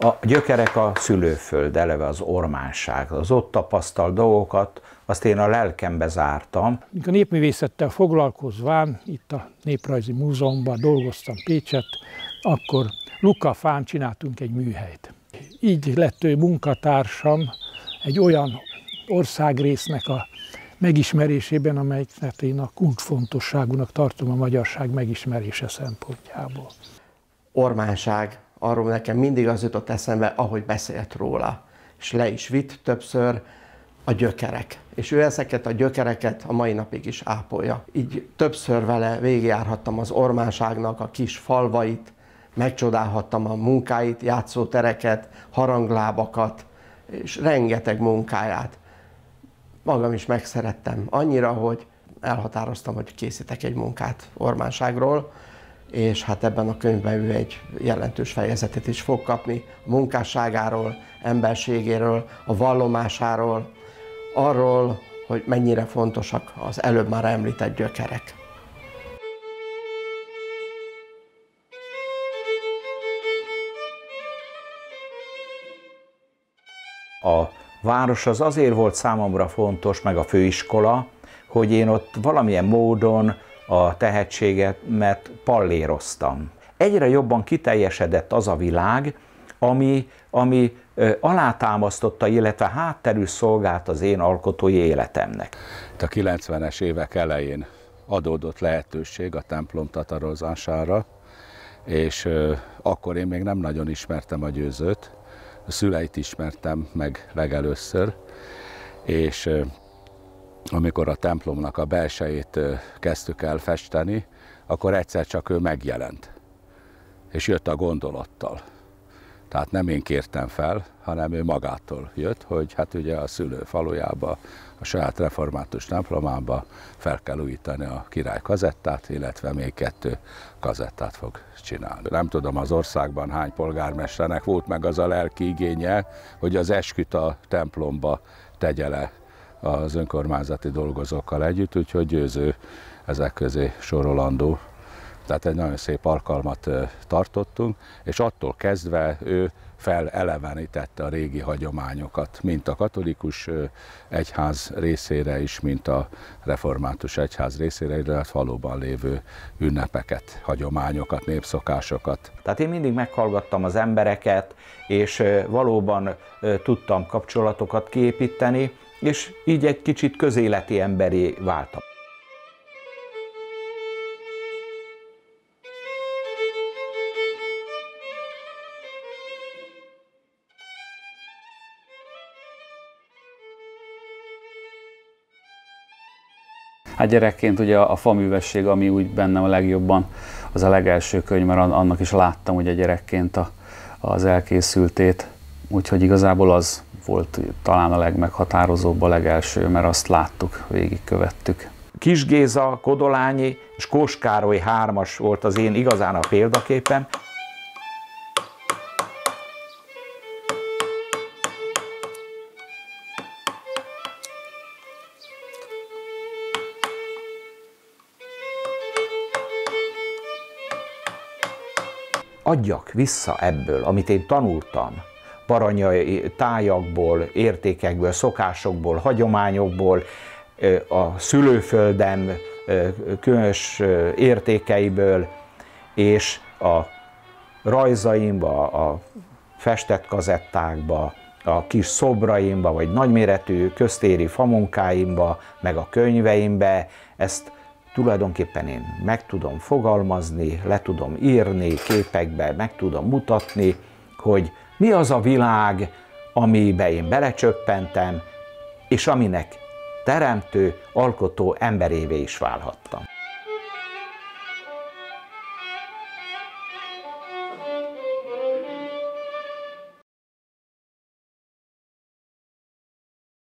A gyökerek a szülőföld, eleve az ormánság, az ott tapasztalt dolgokat, azt én a lelkembe zártam. A népművészettel foglalkozván, itt a Néprajzi Múzeumban dolgoztam Pécset, akkor Luka Fán csináltunk egy műhelyt. Így lett ő munkatársam egy olyan országrésznek a megismerésében, amelyet én a kulcsfontosságúnak tartom a magyarság megismerése szempontjából. Ormánság, arról nekem mindig az jutott eszembe, ahogy beszélt róla, és le is vitt többször a gyökerek. És ő ezeket a gyökereket a mai napig is ápolja. Így többször vele végigjárhattam az ormánságnak a kis falvait, megcsodálhattam a munkáit, játszótereket, haranglábakat, és rengeteg munkáját. Magam is megszerettem annyira, hogy elhatároztam, hogy készítek egy munkát ormánságról, és hát ebben a könyvben ő egy jelentős fejezetet is fog kapni a munkásságáról, emberségéről, a vallomásáról, arról, hogy mennyire fontosak az előbb már említett gyökerek. A város az azért volt számomra fontos, meg a főiskola, hogy én ott valamilyen módon a tehetségemet palléroztam. Egyre jobban kiteljesedett az a világ, ami, ami alátámasztotta, illetve hátterű szolgált az én alkotói életemnek. A 90-es évek elején adódott lehetőség a templom tatarozására, és akkor én még nem nagyon ismertem a győzőt, a szüleit ismertem meg legelőször, és amikor a templomnak a belsejét kezdtük el festeni, akkor egyszer csak ő megjelent, és jött a gondolattal. Tehát nem én kértem fel, hanem ő magától jött, hogy hát ugye a szülő falujába, a saját református templomába fel kell újítani a király kazettát, illetve még kettő kazettát fog csinálni. Nem tudom az országban hány polgármesternek volt meg az a lelki igénye, hogy az esküt a templomba tegye le az önkormányzati dolgozókkal együtt, úgyhogy győző ezek közé sorolandó. Tehát egy nagyon szép alkalmat tartottunk, és attól kezdve ő felelevenítette a régi hagyományokat, mint a katolikus egyház részére is, mint a református egyház részére, illetve valóban lévő ünnepeket, hagyományokat, népszokásokat. Tehát én mindig meghallgattam az embereket, és valóban tudtam kapcsolatokat kiépíteni, és így egy kicsit közéleti emberi váltam. Hát gyerekként ugye a faművesség, ami úgy bennem a legjobban, az a legelső könyv, mert annak is láttam ugye gyerekként a, az elkészültét, úgyhogy igazából az volt talán a legmeghatározóbb, a legelső, mert azt láttuk, végigkövettük. Kis Géza, Kodolányi és Kóskároly hármas volt az én igazán a példaképem. Adjak vissza ebből, amit én tanultam, baranyai tájakból, értékekből, szokásokból, hagyományokból, a szülőföldem különös értékeiből, és a rajzaimba, a festett kazettákba, a kis szobraimba, vagy nagyméretű köztéri famunkáimba, meg a könyveimbe, ezt tulajdonképpen én meg tudom fogalmazni, le tudom írni, képekbe meg tudom mutatni, hogy mi az a világ, amibe én belecsöppentem, és aminek teremtő, alkotó emberévé is válhattam.